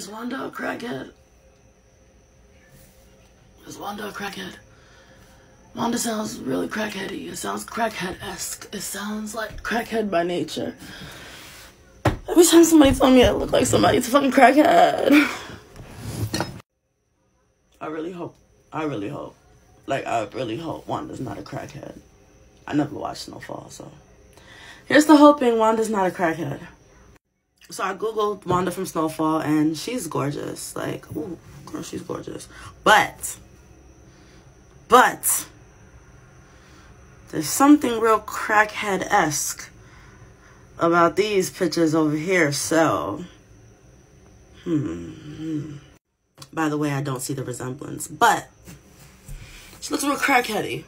Is Wanda a crackhead? Is Wanda a crackhead? Wanda sounds really crackheady. It sounds crackhead-esque. It sounds like crackhead by nature. Every time somebody tells me I look like somebody, it's a fucking crackhead. I really hope, I really hope, like, I really hope Wanda's not a crackhead. I never watched Snowfall, so. Here's the hoping Wanda's not a crackhead. So I googled Wanda from Snowfall, and she's gorgeous. Like, ooh, girl, she's gorgeous. But, but, there's something real crackhead-esque about these pictures over here, so... Hmm. By the way, I don't see the resemblance, but she looks real crackheady.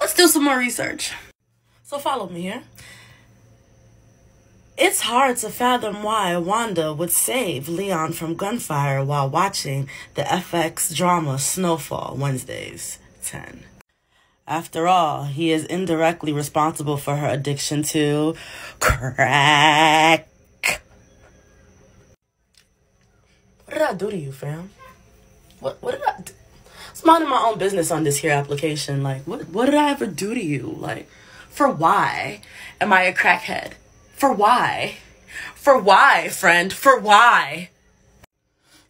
Let's do some more research. So follow me here. It's hard to fathom why Wanda would save Leon from gunfire while watching the FX drama Snowfall Wednesdays 10. After all, he is indirectly responsible for her addiction to crack. What did I do to you, fam? What what did I do? I'm minding my own business on this here application. Like, what what did I ever do to you? Like, for why am I a crackhead? For why? For why, friend? For why?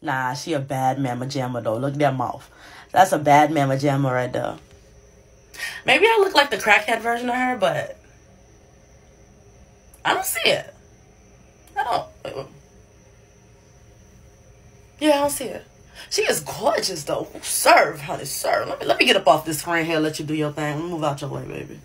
Nah, she a bad mama jamma though. Look at that mouth. That's a bad mama jamma right there. Maybe I look like the crackhead version of her, but I don't see it. I don't. Yeah, I don't see it. She is gorgeous though. Serve, honey, serve. Let me let me get up off this screen here. Let you do your thing. Move out your way, baby.